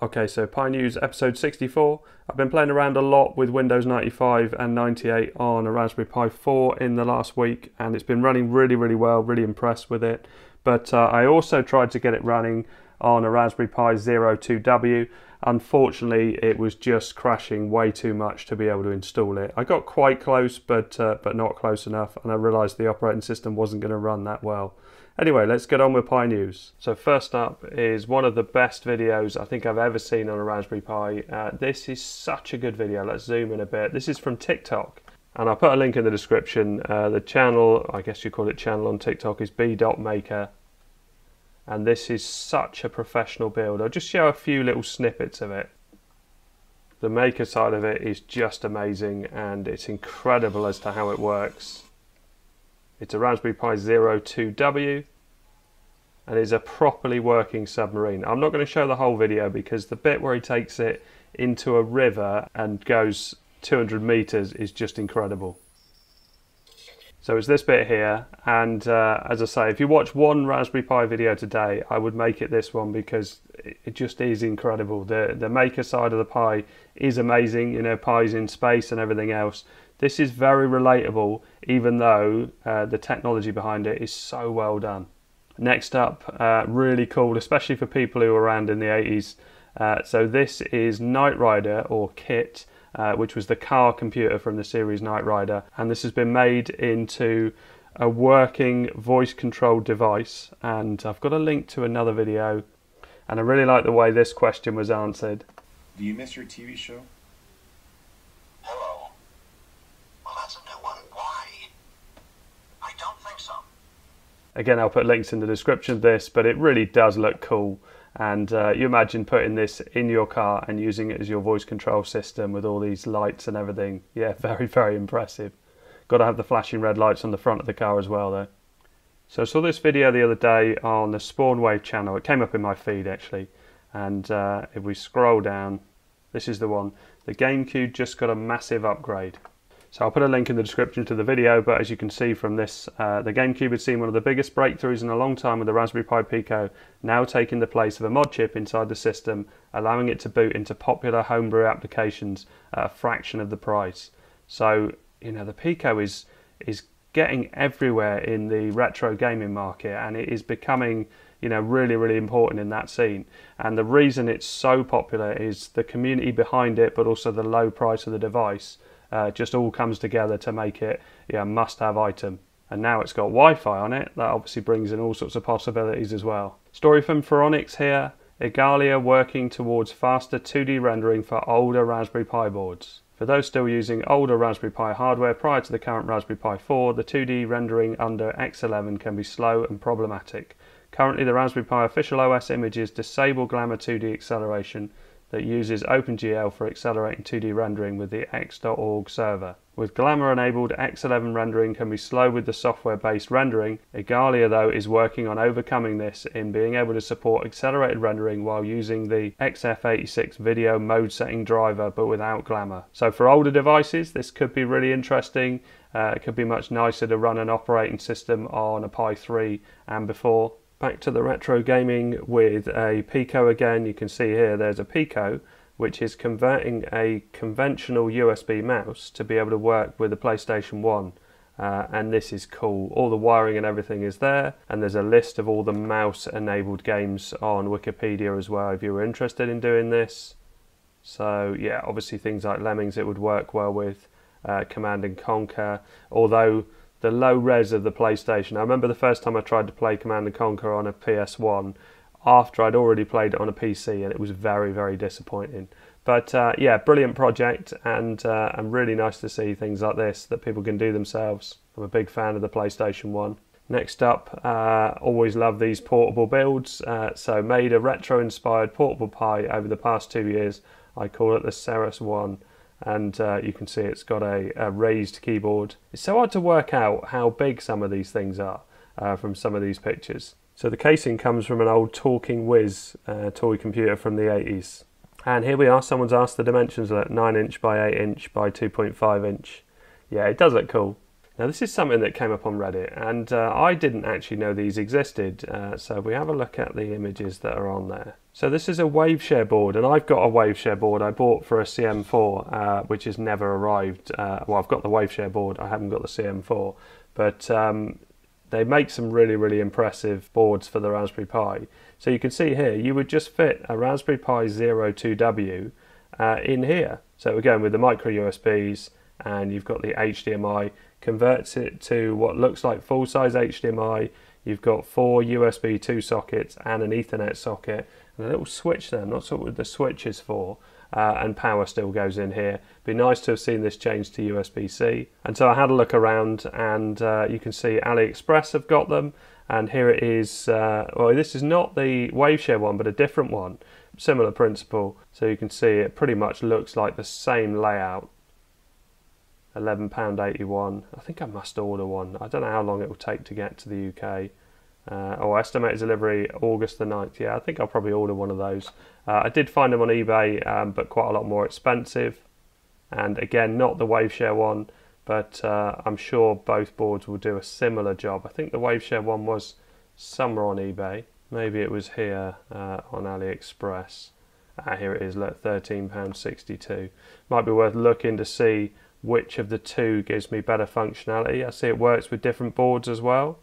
Okay, so Pi News episode 64. I've been playing around a lot with Windows 95 and 98 on a Raspberry Pi 4 in the last week, and it's been running really, really well, really impressed with it. But uh, I also tried to get it running on a Raspberry Pi Zero 2W. Unfortunately, it was just crashing way too much to be able to install it. I got quite close, but uh, but not close enough, and I realised the operating system wasn't going to run that well. Anyway, let's get on with Pi News. So first up is one of the best videos I think I've ever seen on a Raspberry Pi. Uh, this is such a good video. Let's zoom in a bit. This is from TikTok. And I'll put a link in the description. Uh, the channel, I guess you call it channel on TikTok, is b.maker. And this is such a professional build. I'll just show a few little snippets of it. The maker side of it is just amazing and it's incredible as to how it works. It's a Raspberry Pi Zero 2W and is a properly working submarine. I'm not going to show the whole video because the bit where he takes it into a river and goes 200 meters is just incredible. So it's this bit here, and uh, as I say, if you watch one Raspberry Pi video today, I would make it this one because it just is incredible. The the maker side of the Pi is amazing. You know, Pi's in space and everything else. This is very relatable, even though uh, the technology behind it is so well done. Next up, uh, really cool, especially for people who were around in the 80s. Uh, so this is Knight Rider or KITT, uh, which was the car computer from the series Knight Rider, and this has been made into a working voice controlled device. And I've got a link to another video, and I really like the way this question was answered. Do you miss your TV show? hello Again, I'll put links in the description of this, but it really does look cool. And uh, you imagine putting this in your car and using it as your voice control system with all these lights and everything. Yeah, very, very impressive. Got to have the flashing red lights on the front of the car as well, though. So I saw this video the other day on the Spawnwave channel. It came up in my feed actually. And uh, if we scroll down, this is the one. The GameCube just got a massive upgrade. So I'll put a link in the description to the video, but as you can see from this, uh, the GameCube has seen one of the biggest breakthroughs in a long time with the Raspberry Pi Pico now taking the place of a mod chip inside the system, allowing it to boot into popular homebrew applications at a fraction of the price. So, you know, the Pico is, is getting everywhere in the retro gaming market and it is becoming you know really really important in that scene and the reason it's so popular is the community behind it but also the low price of the device uh, just all comes together to make it yeah, a must-have item. And now it's got Wi-Fi on it. That obviously brings in all sorts of possibilities as well. Story from Phoronix here. Igalia working towards faster 2D rendering for older Raspberry Pi boards. For those still using older Raspberry Pi hardware prior to the current Raspberry Pi 4, the 2D rendering under X11 can be slow and problematic. Currently, the Raspberry Pi official OS images disable Glamor 2D acceleration, that uses OpenGL for accelerating 2D rendering with the X.org server. With Glamor enabled, X11 rendering can be slow with the software based rendering. Igalia, though, is working on overcoming this in being able to support accelerated rendering while using the XF86 video mode setting driver but without Glamor. So, for older devices, this could be really interesting. Uh, it could be much nicer to run an operating system on a Pi 3 and before back to the retro gaming with a Pico again. You can see here there's a Pico which is converting a conventional USB mouse to be able to work with the PlayStation 1. Uh, and this is cool. All the wiring and everything is there, and there's a list of all the mouse enabled games on Wikipedia as well if you were interested in doing this. So, yeah, obviously things like Lemmings it would work well with, uh, Command and Conquer, although the low res of the PlayStation. I remember the first time I tried to play Command and Conquer on a PS1 after I'd already played it on a PC, and it was very, very disappointing. But uh, yeah, brilliant project, and uh, and really nice to see things like this that people can do themselves. I'm a big fan of the PlayStation One. Next up, uh, always love these portable builds. Uh, so made a retro-inspired portable Pi over the past two years. I call it the Ceres One and uh, you can see it's got a, a, raised keyboard. It's so hard to work out how big some of these things are uh, from some of these pictures. So the casing comes from an old Talking Whiz uh, toy computer from the 80s. And here we are, someone's asked the dimensions of that 9 inch by 8 inch by 2.5 inch. Yeah, it does look cool. Now, this is something that came up on Reddit, and uh, I didn't actually know these existed. Uh, so we have a look at the images that are on there. So this is a Waveshare board, and I've got a Waveshare board I bought for a CM4, uh, which has never arrived. Uh, well, I've got the Waveshare board, I haven't got the CM4, but um, they make some really, really impressive boards for the Raspberry Pi. So you can see here, you would just fit a Raspberry Pi 02W uh, in here. So again, with the micro USBs, and you've got the HDMI converts it to what looks like full size HDMI. You've got four USB 2 sockets and an Ethernet socket and a little switch there. I'm not sure what the switch is for. Uh, and power still goes in here. Be nice to have seen this change to USB-C. And so I had a look around, and uh, you can see AliExpress have got them. And here it is. Uh, well, this is not the Waveshare one, but a different one. Similar principle. So you can see it pretty much looks like the same layout £11.81. I think I must order one. I don't know how long it will take to get to the UK. Uh, oh, estimated delivery August the 9th. Yeah, I think I'll probably order one of those. Uh, I did find them on eBay, um, but quite a lot more expensive. And again, not the Waveshare one, but uh, I'm sure both boards will do a similar job. I think the Waveshare one was somewhere on eBay. Maybe it was here uh, on AliExpress. Ah, here it is, look, £13.62. Might be worth looking to see which of the two gives me better functionality. I see it works with different boards as well,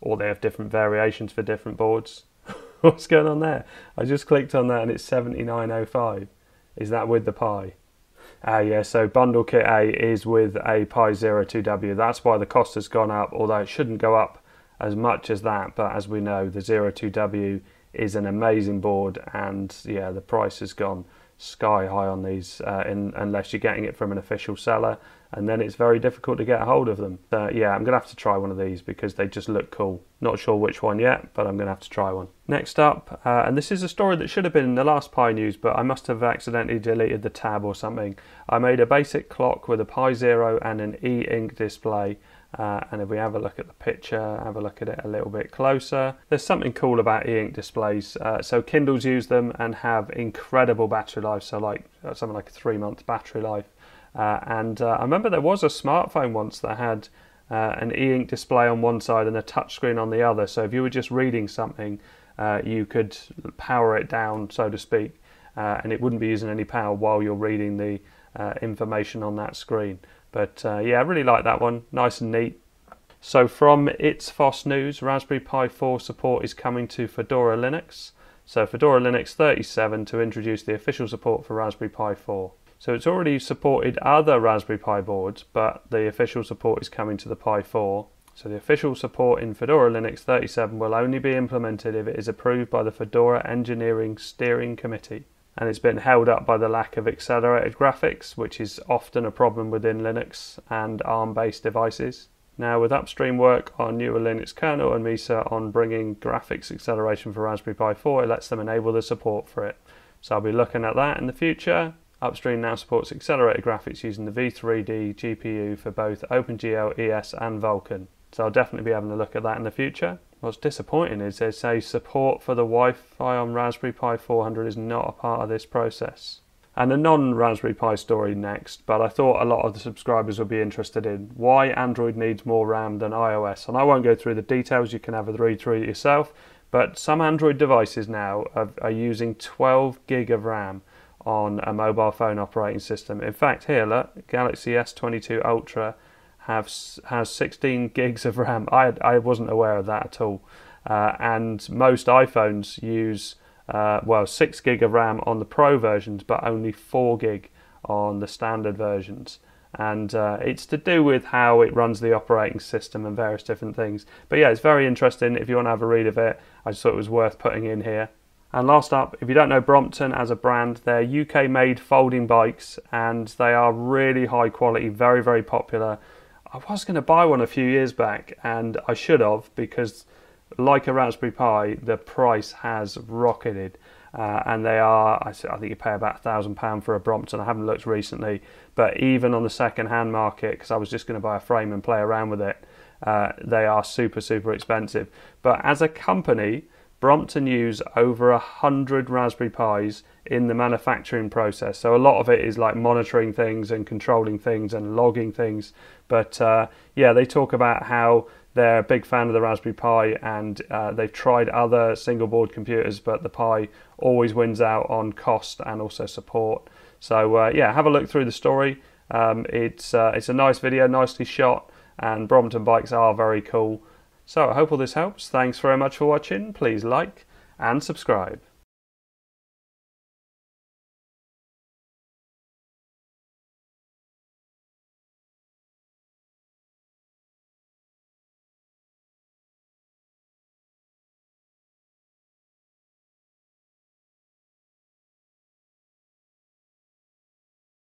or they have different variations for different boards. What's going on there? I just clicked on that and it's 7905. Is that with the Pi? Ah, uh, yeah, so bundle kit A is with a Pi 02W. That's why the cost has gone up, although it shouldn't go up as much as that. But as we know, the 02W is an amazing board, and yeah, the price has gone sky high on these uh, in, unless you're getting it from an official seller and then it's very difficult to get a hold of them. Uh, yeah, I'm to have to try one of these because they just look cool. Not sure which one yet, but I'm to have to try one. Next up, uh, and this is a story that should have been in the last Pi News, but I must have accidentally deleted the tab or something. I made a basic clock with a Pi Zero and an e-ink display uh, and if we have a look at the picture, have a look at it a little bit closer, there's something cool about e-ink displays. Uh, so Kindles use them and have incredible battery life, so like uh, something like a three month battery life. Uh, and uh, I remember there was a smartphone once that had uh, an e-ink display on one side and a touchscreen on the other. So if you were just reading something, you could power it down, so to speak, and it wouldn't be using any power while you're reading the information on that screen. But uh, yeah, I really like that one. Nice and neat. So from It's FOSS News, Raspberry Pi 4 support is coming to Fedora Linux. So Fedora Linux 37 to introduce the official support for Raspberry Pi 4. So it's already supported other Raspberry Pi boards, but the official support is coming to the Pi 4. So the official support in Fedora Linux 37 will only be implemented if it is approved by the Fedora Engineering Steering Committee and it's been held up by the lack of accelerated graphics, which is often a problem within Linux and ARM based devices. Now, with upstream work on newer Linux kernel and Mesa on bringing graphics acceleration for Raspberry Pi 4, it lets them enable the support for it. So I'll be looking at that in the future. Upstream now supports accelerated graphics using the V3D GPU for both OpenGL, ES, and Vulkan. So I'll definitely be having a look at that in the future. What's disappointing is they say support for the Wi-Fi on Raspberry Pi 400 is not a part of this process. And a non-Raspberry Pi story next, but I thought a lot of the subscribers would be interested in why Android needs more RAM than iOS. And I won't go through the details, you can have a read through it yourself, but some Android devices now are, are using 12 gig of RAM on a mobile phone operating system. In fact, here, look, Galaxy S22 Ultra have has 16 gigs of RAM. I I wasn't aware of that at all. Uh, and most iPhones use uh, well six gig of RAM on the Pro versions, but only four gig on the standard versions. And uh, it's to do with how it runs the operating system and various different things. But yeah, it's very interesting. If you want to have a read of it, I just thought it was worth putting in here. And last up, if you don't know Brompton as a brand, they're UK made folding bikes and they are really high quality, very, very popular. I was going to buy one a few years back, and I should have because, like a Raspberry Pi, the price has rocketed. Uh, and they are, I, think you pay about a thousand pound for a Brompton. I haven't looked recently, but even on the second-hand market, because I was just going to buy a frame and play around with it, uh, they are super super expensive. But as a company, Brompton use over a hundred Raspberry Pis in the manufacturing process. So a lot of it is like monitoring things and controlling things and logging things. But uh, yeah, they talk about how they're a big fan of the Raspberry Pi and uh, they've tried other single board computers, but the Pi always wins out on cost and also support. So uh, yeah, have a look through the story. Um, it's uh, it's a nice video, nicely shot, and Brompton bikes are very cool. So I hope all this helps. Thanks very much for watching. Please like and subscribe.